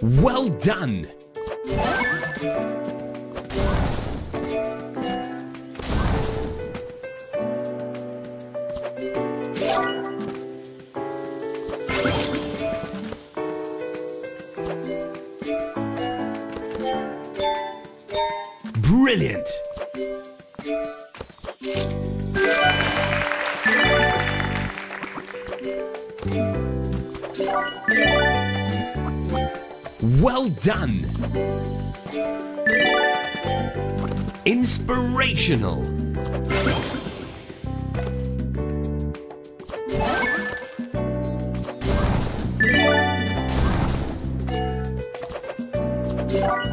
Well done! Brilliant! Well done! Inspirational! Yeah.